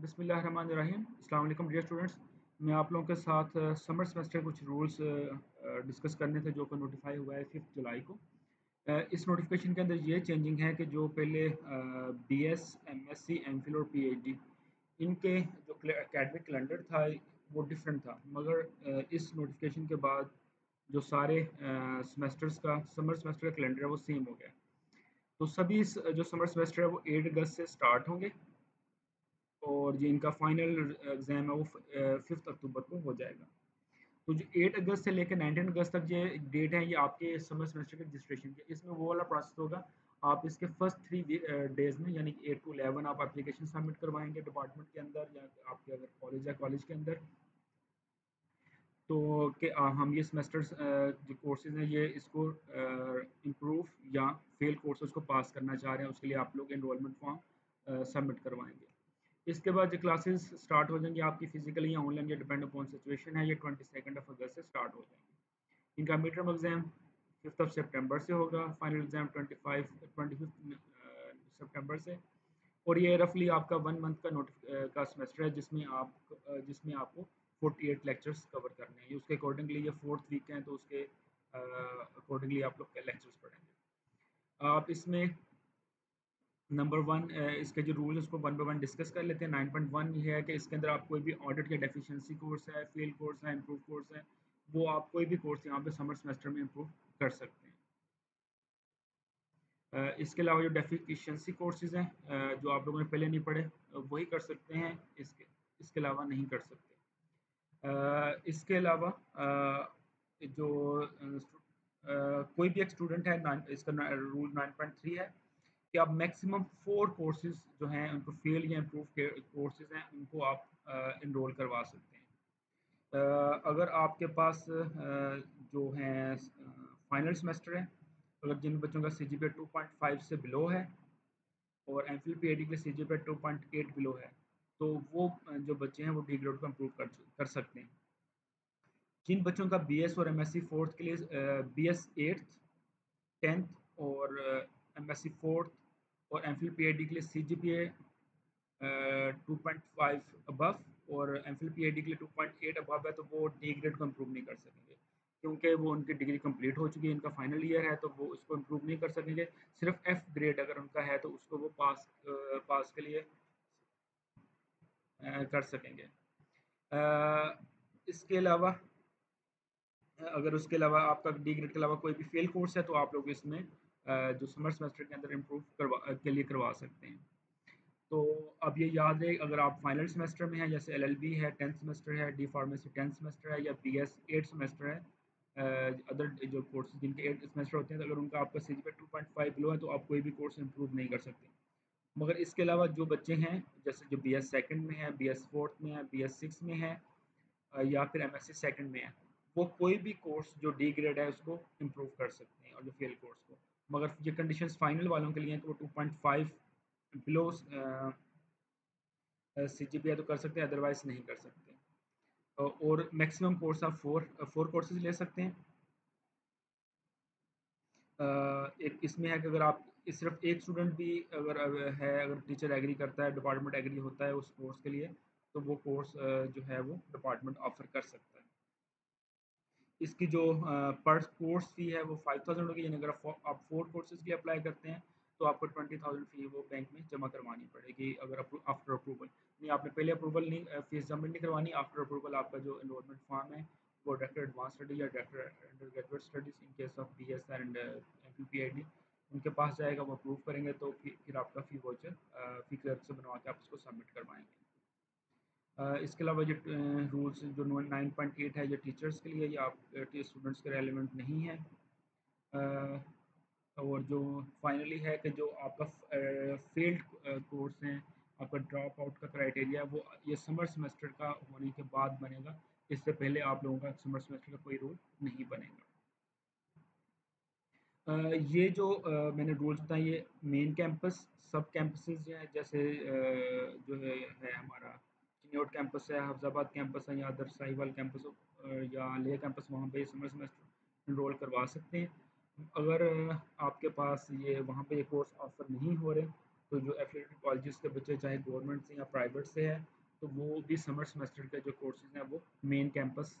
अस्सलाम वालेकुम dear students, मैं आप लोगों के साथ समर सेमेस्टर कुछ रूल्स डिस्कस करने थे जो कि नोटिफाई हुआ है फिफ्थ जुलाई को। इस नोटिफिकेशन के अंदर ये चेंजिंग है कि जो पहले B S M S C M Phil और पी एच डी इनके जो एकेडमिक कैलेंडर था, वो डिफरेंट था। मगर इस नोटिफिकेशन के बाद जो सारे सेमेस्टर्स का, समर सेमेस्टर का कैलेंडर है, वो सेम हो गया। तो सभी जो समर सेमेस्टर है, वो एट अगस्त से स्टार्ट होंगे। और ये इनका फाइनल एग्ज़ाम है वो फिफ्थ अक्टूबर को हो जाएगा। तो जो एट अगस्त से लेकर नाइनटीन अगस्त तक ये डेट है, ये आपके समर सेमेस्टर के रजिस्ट्रेशन के। इसमें वो वाला प्रोसेस होगा, आप इसके फ़र्स्ट थ्री डेज़ में, यानी कि एट टू एलेवन आप एप्लीकेशन सबमिट करवाएँगे डिपार्टमेंट के अंदर या आपके अगर कॉलेज या कॉलेज के अंदर। तो कि हम ये सेमेस्टर जो कोर्सेज हैं, ये इसको इम्प्रूव या फेल कोर्सेज को पास करना चाह रहे हैं, उसके लिए आप लोग इनरोलमेंट फॉर्म सबमिट करवाएँगे। इसके बाद जो क्लासेस स्टार्ट हो जाएँगी, आपकी फिजिकली या ऑनलाइन ये डिपेंड अपॉन सिचुएशन है, ये ट्वेंटी सेकेंड ऑफ़ अगस्त से स्टार्ट हो जाएँगे। इनका mid term exam fifth of September से होगा final exam twenty five twenty fifth September से। और ये रफली आपका वन मंथ का नोट का सेमेस्टर है, जिसमें आप जिसमें आपको फोर्टी एट लेक्चर्स कवर करने हैं। उसके अकॉर्डिंगली ये फोर्थ वीक हैं तो उसके अकॉर्डिंगली आप लोग लेक्चर्स पढ़ेंगे। आप इसमें नंबर वन इसके जो रूल है, उसको वन बाई वन डिस्कस कर लेते हैं। नाइन पॉइंट वन ये है कि इसके अंदर आप कोई भी ऑडिट या डेफिशिएंसी कोर्स है फेल कोर्स है इम्प्रूव कोर्स है, वो आप कोई भी कोर्स यहाँ पे समर सेमेस्टर में इम्प्रूव कर सकते हैं। इसके अलावा जो डेफिशिएंसी कोर्सेज हैं जो आप लोगों ने पहले नहीं पढ़े वही कर सकते हैं। इसके इसके अलावा नहीं कर सकते। इसके अलावा जो कोई भी एक स्टूडेंट है इसका रूल नाइन पॉइंट थ्री है कि आप मैक्सिमम फोर कोर्सेज जो हैं, उनको फेल या इम्प्रूव कोर्सेज हैं, उनको आप इनरोल करवा सकते हैं। अगर आपके पास जो हैं फाइनल सेमेस्टर है अगर जिन बच्चों का C G P two point five से बिलो है, और एम फिल पी के C G P two point eight below है तो वो जो बच्चे हैं, वो डी ग्रेड को इम्प्रूव कर कर सकते हैं। जिन बच्चों का बी एस और एम एस सी फोर्थ के लिए बी एस एट्थ टेंथ और एम एस सी फोर्थ और एम फिल पी के लिए C G P two point five above और एम फिल पी के लिए टू पॉइंट एट अबव है तो वो डी ग्रेड को इम्प्रूव नहीं कर सकेंगे। क्योंकि वो उनकी डिग्री कंप्लीट हो चुकी है, इनका फाइनल ईयर है तो वो उसको इम्प्रूव नहीं कर सकेंगे। सिर्फ़ एफ़ ग्रेड अगर उनका है तो उसको वो पास पास के लिए कर सकेंगे। इसके अलावा, अगर उसके अलावा आपका डी ग्रेड के अलावा कोई भी फेल कोर्स है तो आप लोग इसमें जो समर सेमेस्टर के अंदर इम्प्रूव करवा के लिए करवा सकते हैं। तो अब ये याद है अगर आप फाइनल सेमेस्टर में हैं, जैसे एलएलबी है टेंथ सेमेस्टर है डी फार्मेसी टेंथ सेमेस्टर है, या बी एस एट सेमेस्टर है अदर जो कोर्स जिनके एट सेमेस्टर होते हैं तो अगर उनका आपका C G two point five below है तो आप कोई भी कोर्स इम्प्रूव नहीं कर सकते। मगर इसके अलावा जो बच्चे हैं, जैसे जो बी एस सेकेंड में है बी एस फोर्थ में है बी एस सिक्स में है या फिर एम एस सी सेकेंड में है, वो कोई भी कोर्स जो डी ग्रेड है, उसको इम्प्रूव कर सकते हैं, और जो फेल कोर्स को। मगर ये कंडीशंस फाइनल वालों के लिए हैं तो वो two point five below C G P तो कर सकते हैं अदरवाइज़ नहीं कर सकते। और मैक्सिमम कोर्स आप फोर फोर कोर्सेज ले सकते हैं। एक इसमें है कि अगर आप सिर्फ़ एक स्टूडेंट भी अगर है, अगर टीचर एग्री करता है डिपार्टमेंट एग्री होता है उस कोर्स के लिए तो वो कोर्स जो है वो डिपार्टमेंट ऑफ़र कर सकता है। इसकी जो पर कोर्स फ़ी है वो फाइव थाउज़ेंड होगी, यानी अगर आप फोर कोर्सेज के अप्लाई करते हैं तो आपको ट्वेंटी थाउज़ेंड फ़ी वो बैंक में जमा करवानी पड़ेगी अगर आफ्टर अप्रूवल नहीं आपने पहले अप्रूवल नहीं फ़ीस सबमिट नहीं करवानी आफ्टर अप्रूवल आपका जो इन्रोलमेंट फॉर्म है, वो डायरेक्टर एडवांस स्टडी या director undergraduate studies in case of B S and M P I D उनके पास जाएगा, वो अप्रूव करेंगे तो फिर आपका फ़ी वोचर फ़ी क्लर्क से बनवा के आप उसको सबमिट करवाएँगे। इसके अलावा ये रूल्स जो नाइन पॉइंट एट है ये टीचर्स के लिए या आप स्टूडेंट्स के रेलिवेंट नहीं है। और जो फाइनली है कि जो आपका फेल्ड कोर्स हैं आपका ड्रॉप आउट का क्राइटेरिया वो ये समर सेमेस्टर का होने के बाद बनेगा। इससे पहले आप लोगों का समर सेमेस्टर का कोई रूल नहीं बनेगा। ये जो मैंने रूल्स बताए ये मेन कैंपस सब कैंपसेस जो हैं जैसे जो है, है हमारा न्यूट कैंपस है हफ्जाबाद कैंपस है, या अदर साहिवाल कैंपस या लेह कैंपस, वहाँ पे समर सेमेस्टर इनरोल करवा सकते हैं। अगर आपके पास ये वहाँ पे ये कोर्स ऑफ़र नहीं हो रहे तो जो एफिलेटेड कॉलेज के बच्चे, चाहे गवर्नमेंट से या प्राइवेट से है तो वो भी समर सेमेस्टर के जो कोर्सेज हैं, वो मेन कैंपस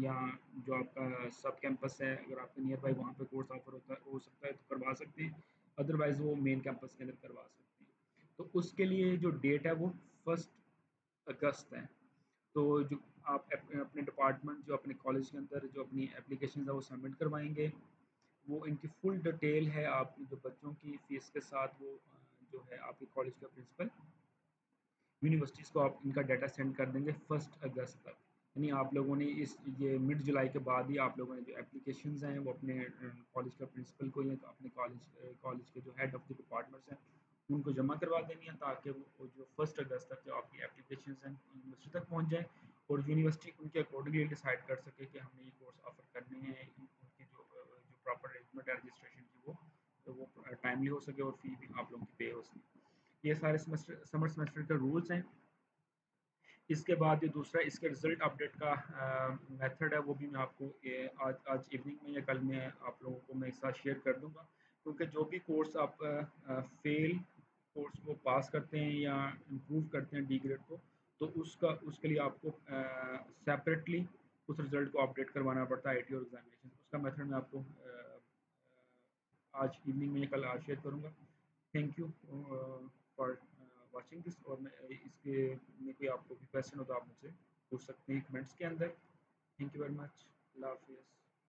या जो आपका सब कैंपस है, अगर आपके नियर बाई वहाँ पे कोर्स ऑफ़र होता हो सकता है तो करवा सकते हैं। अदरवाइज़ वो मेन कैंपस के अंदर करवा सकते हैं। तो उसके लिए जो डेट है, वो फ़र्स्ट अगस्त है। तो जो आप अपने डिपार्टमेंट जो अपने कॉलेज के अंदर जो अपनी एप्लीकेशन है, वो सबमिट करवाएँगे। वो इनकी फुल डिटेल है आप जो बच्चों की फ़ीस के साथ वो जो है आपके कॉलेज का प्रिंसिपल यूनिवर्सिटीज़ को आप इनका डाटा सेंड कर देंगे फ़र्स्ट अगस्त तक। यानी आप लोगों ने इस, ये मिड जुलाई के बाद ही आप लोगों ने जो एप्लीकेशन हैं, वो अपने कॉलेज का प्रिंसिपल को या अपने कॉलेज कॉलेज के जो हेड ऑफ़ द डिपार्टमेंट्स हैं उनको जमा करवा देनी है ताकि वो जो फ़र्स्ट अगस्त तक जो आपकी एप्लीकेशन हैं यूनिवर्सिटी तक पहुँच जाए और यूनिवर्सिटी उनके अकॉर्डिंगली डिसाइड कर सके कि हमने ये कोर्स ऑफ़र करने हैं उनकी जो जो प्रॉपर अरेंजमेंट रजिस्ट्रेशन की वो तो वो टाइमली हो सके और फ़ी भी आप लोगों की पे हो सके। ये सारे सेमेस्टर समर सेमेस्टर के रूल्स हैं। इसके बाद जो दूसरा, इसके रिज़ल्ट अपडेट का मेथड है, वो भी मैं आपको आज आज इवनिंग में या कल में आप लोगों को मैं एक साथ शेयर कर दूँगा। क्योंकि जो भी कोर्स आप फेल कोर्स को पास करते हैं या इम्प्रूव करते हैं डी ग्रेड को तो उसका, उसके लिए आपको सेपरेटली उस रिज़ल्ट को अपडेट करवाना पड़ता है आई और एग्जामिनेशन उसका मेथड मैं आपको आज इवनिंग में कल आज शेयर करूँगा। Thank you for watching this और मैं इसके में कोई आपको भी क्वेश्चन हो तो आप मुझसे पूछ सकते हैं कमेंट्स के अंदर। थैंक यू वेरी मच अल्लाह हाफिज़